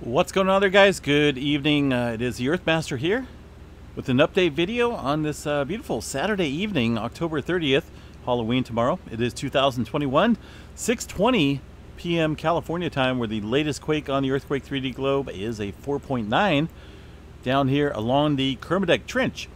What's going on there guys? Good evening. Uh, it is the Earthmaster here with an update video on this uh, beautiful Saturday evening, October 30th, Halloween tomorrow. It is 2021, 6.20 p.m. California time where the latest quake on the Earthquake 3D globe is a 4.9 down here along the Kermadec Trench.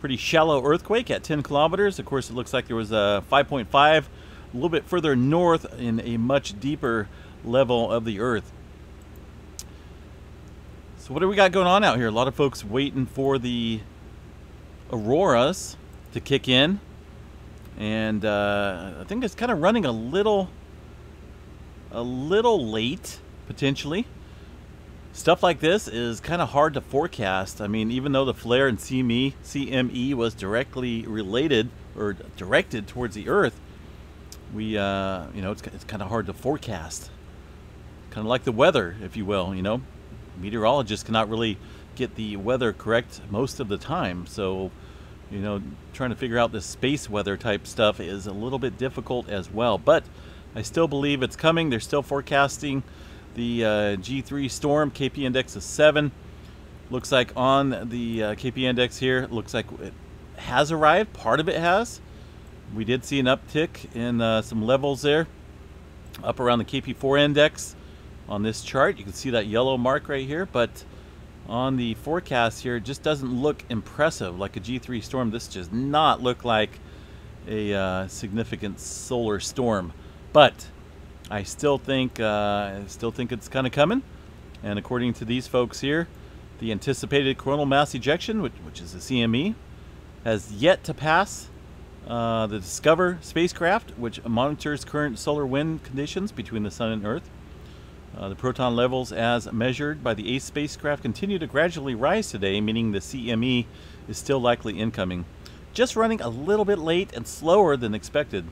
Pretty shallow earthquake at 10 kilometers. Of course, it looks like there was a 5.5 a little bit further north in a much deeper level of the Earth. So what do we got going on out here? A lot of folks waiting for the auroras to kick in. And uh, I think it's kind of running a little, a little late, potentially. Stuff like this is kind of hard to forecast. I mean, even though the flare and CME, CME was directly related or directed towards the Earth, we, uh, you know, it's, it's kind of hard to forecast. Kind of like the weather, if you will, you know meteorologists cannot really get the weather correct most of the time. So, you know, trying to figure out this space weather type stuff is a little bit difficult as well. But I still believe it's coming. They're still forecasting the uh, G3 storm. KP index is 7. Looks like on the uh, KP index here, looks like it has arrived. Part of it has. We did see an uptick in uh, some levels there up around the KP4 index on this chart. You can see that yellow mark right here, but on the forecast here, it just doesn't look impressive like a G3 storm. This does not look like a uh, significant solar storm, but I still think uh, I still think it's kind of coming. And according to these folks here, the anticipated coronal mass ejection, which, which is a CME, has yet to pass uh, the DSCOVR spacecraft, which monitors current solar wind conditions between the Sun and Earth. Uh, the proton levels as measured by the ACE spacecraft continue to gradually rise today, meaning the CME is still likely incoming. Just running a little bit late and slower than expected.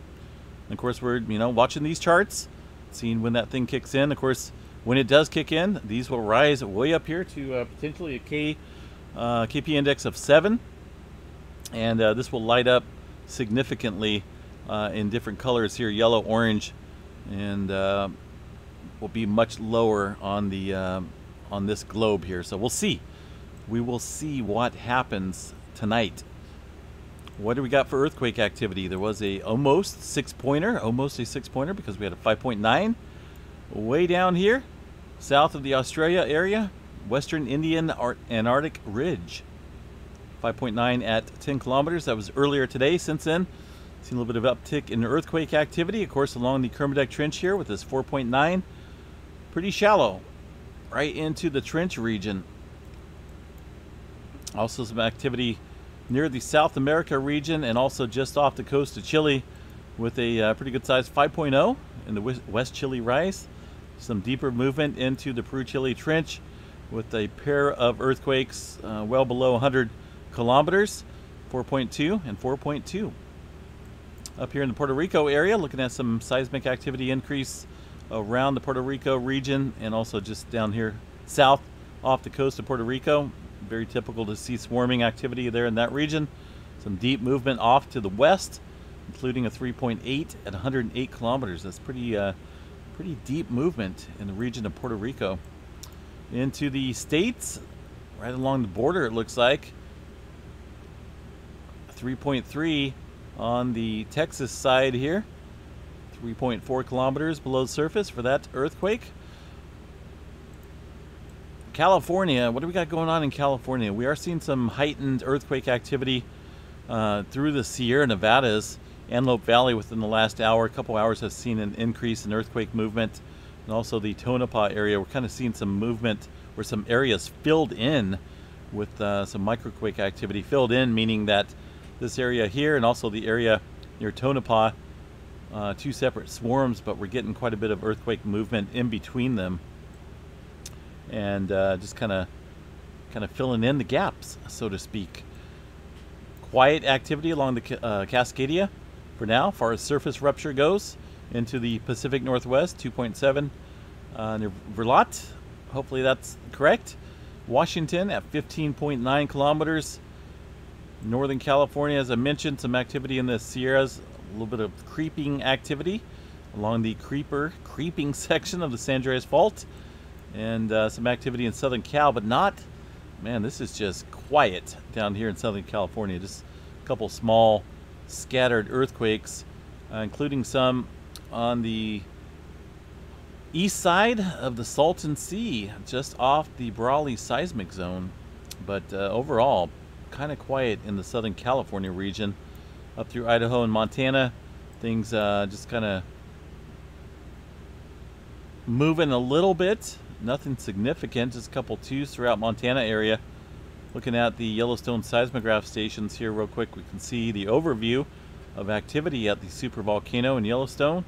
And of course, we're you know watching these charts, seeing when that thing kicks in. Of course, when it does kick in, these will rise way up here to uh, potentially a K, uh, KP index of 7. And uh, this will light up significantly uh, in different colors here, yellow, orange, and uh, will be much lower on the um, on this globe here. So we'll see. We will see what happens tonight. What do we got for earthquake activity? There was a almost six pointer, almost a six pointer because we had a 5.9 way down here, south of the Australia area, western Indian Antarctic Ridge. 5.9 at 10 kilometers. That was earlier today. Since then, seen a little bit of uptick in earthquake activity, of course, along the Kermadec Trench here with this 4.9 pretty shallow right into the trench region. Also some activity near the South America region and also just off the coast of Chile with a uh, pretty good size 5.0 in the West Chile Rise. Some deeper movement into the Peru-Chile Trench with a pair of earthquakes uh, well below 100 kilometers, 4.2 and 4.2. Up here in the Puerto Rico area, looking at some seismic activity increase around the Puerto Rico region and also just down here south off the coast of Puerto Rico. Very typical to see swarming activity there in that region. Some deep movement off to the west, including a 3.8 at 108 kilometers. That's pretty, uh, pretty deep movement in the region of Puerto Rico. Into the states, right along the border, it looks like. 3.3 on the Texas side here. 3.4 kilometers below the surface for that earthquake. California, what do we got going on in California? We are seeing some heightened earthquake activity uh, through the Sierra Nevadas. Antelope Valley within the last hour, a couple hours has seen an increase in earthquake movement. And also the Tonopah area, we're kind of seeing some movement where some areas filled in with uh, some microquake activity. Filled in meaning that this area here and also the area near Tonopah uh, two separate swarms, but we're getting quite a bit of earthquake movement in between them, and uh, just kind of kind of filling in the gaps, so to speak. Quiet activity along the uh, Cascadia for now, far as surface rupture goes, into the Pacific Northwest, 2.7 uh, near Verlot. Hopefully that's correct. Washington at 15.9 kilometers. Northern California, as I mentioned, some activity in the Sierras little bit of creeping activity along the creeper creeping section of the San Andreas Fault. and uh, some activity in Southern Cal, but not, man, this is just quiet down here in Southern California. Just a couple small scattered earthquakes, uh, including some on the east side of the Salton Sea, just off the Brawley seismic zone. But uh, overall, kind of quiet in the Southern California region. Up through Idaho and Montana, things uh, just kind of moving a little bit. Nothing significant, just a couple twos throughout Montana area. Looking at the Yellowstone seismograph stations here real quick, we can see the overview of activity at the supervolcano in Yellowstone.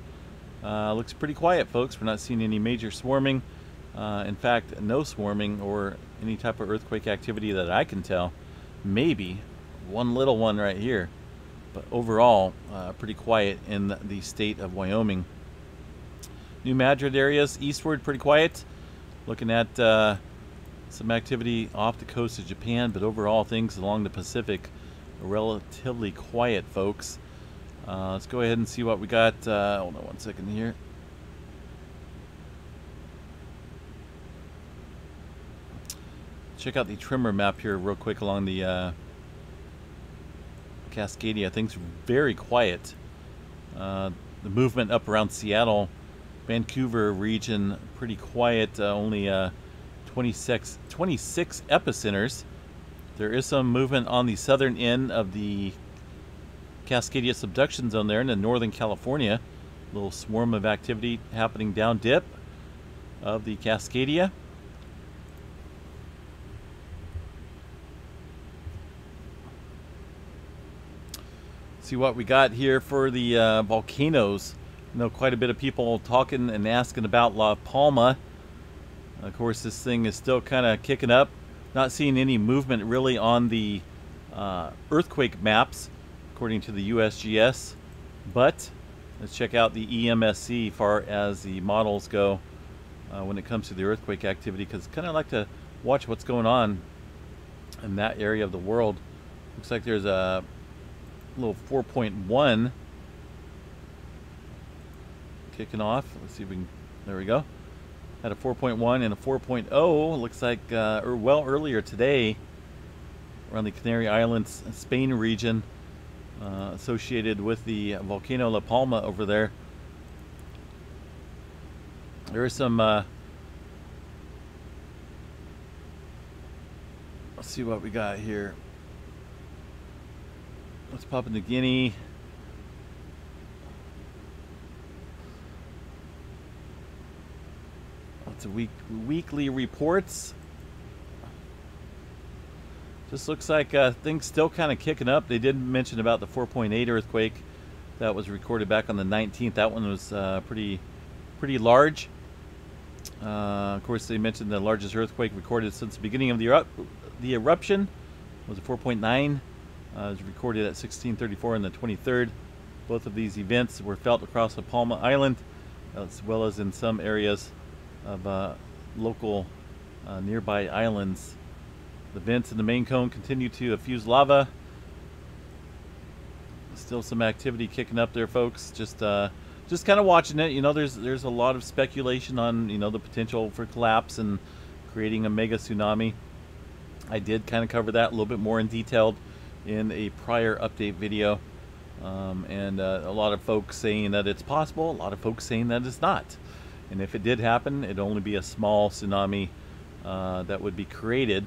Uh, looks pretty quiet, folks. We're not seeing any major swarming. Uh, in fact, no swarming or any type of earthquake activity that I can tell. Maybe one little one right here. But overall, uh, pretty quiet in the state of Wyoming. New Madrid areas, eastward, pretty quiet. Looking at uh, some activity off the coast of Japan, but overall, things along the Pacific are relatively quiet, folks. Uh, let's go ahead and see what we got. Uh, hold on one second here. Check out the tremor map here real quick along the uh, Cascadia. Things very quiet. Uh, the movement up around Seattle, Vancouver region, pretty quiet. Uh, only uh, 26, 26 epicenters. There is some movement on the southern end of the Cascadia subduction zone there in the northern California. A little swarm of activity happening down dip of the Cascadia. See what we got here for the uh, volcanoes. I know quite a bit of people talking and asking about La Palma. Of course, this thing is still kind of kicking up. Not seeing any movement really on the uh, earthquake maps according to the USGS. But let's check out the EMSC far as the models go uh, when it comes to the earthquake activity because kind of like to watch what's going on in that area of the world. Looks like there's a little 4.1 kicking off. Let's see if we can. There we go. Had a 4.1 and a 4.0. Looks like uh, or er, well earlier today around the Canary Islands, Spain region uh, associated with the volcano La Palma over there. There is some. Uh, let's see what we got here. Let's pop into Guinea. Lots of week weekly reports. Just looks like uh, things still kind of kicking up. They did mention about the 4.8 earthquake that was recorded back on the 19th. That one was uh, pretty, pretty large. Uh, of course, they mentioned the largest earthquake recorded since the beginning of the, eru the eruption was a 4.9. Uh, was recorded at 1634 on the 23rd. Both of these events were felt across the Palma Island, as well as in some areas of uh, local uh, nearby islands the vents in the main cone continue to effuse lava. Still some activity kicking up there, folks. Just uh, just kind of watching it. You know, there's there's a lot of speculation on you know the potential for collapse and creating a mega tsunami. I did kind of cover that a little bit more in detail in a prior update video. Um, and uh, a lot of folks saying that it's possible, a lot of folks saying that it's not. And if it did happen, it'd only be a small tsunami uh, that would be created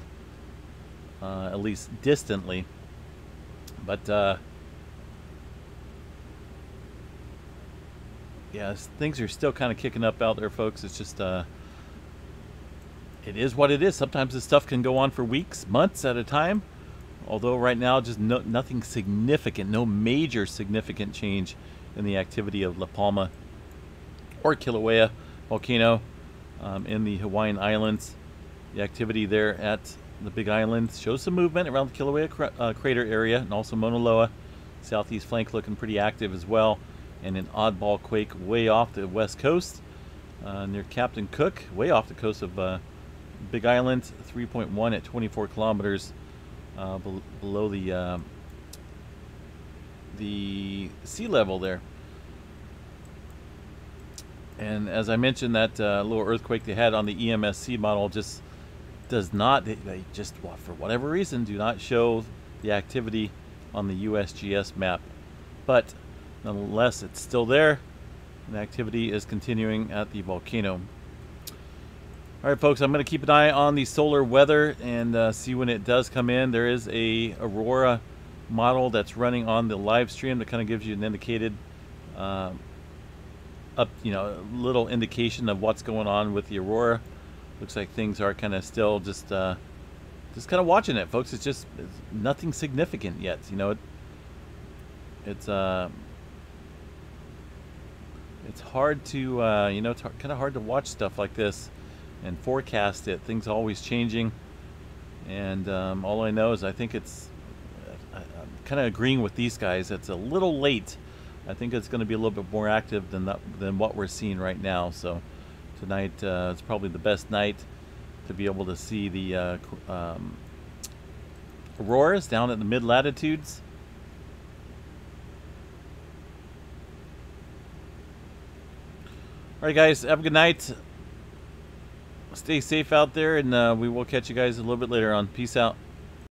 uh, at least distantly. But uh, yeah, things are still kind of kicking up out there, folks. It's just uh, it is what it is. Sometimes this stuff can go on for weeks, months at a time. Although right now, just no, nothing significant, no major significant change in the activity of La Palma or Kilauea volcano um, in the Hawaiian Islands. The activity there at the Big Island. Shows some movement around the Kilauea uh, crater area and also Mauna Loa. Southeast flank looking pretty active as well. And an oddball quake way off the west coast uh, near Captain Cook, way off the coast of uh, Big Island, 3.1 at 24 kilometers uh, be below the uh, the sea level there. And as I mentioned, that uh, little earthquake they had on the EMSC model just does not, they, they just, for whatever reason, do not show the activity on the USGS map. But nonetheless, it's still there, and activity is continuing at the volcano. All right, folks, I'm going to keep an eye on the solar weather and uh, see when it does come in. There is a Aurora model that's running on the live stream that kind of gives you an indicated, uh, up, you know, little indication of what's going on with the Aurora. Looks like things are kind of still just, uh, just kind of watching it, folks. It's just it's nothing significant yet. You know, it, it's uh, it's hard to, uh, you know, it's kind of hard to watch stuff like this and forecast it. Things always changing, and um, all I know is I think it's. I, am kind of agreeing with these guys. It's a little late. I think it's going to be a little bit more active than that, than what we're seeing right now. So tonight uh, is probably the best night to be able to see the uh, um, auroras down at the mid latitudes. All right, guys, have a good night stay safe out there, and uh, we will catch you guys a little bit later on. Peace out.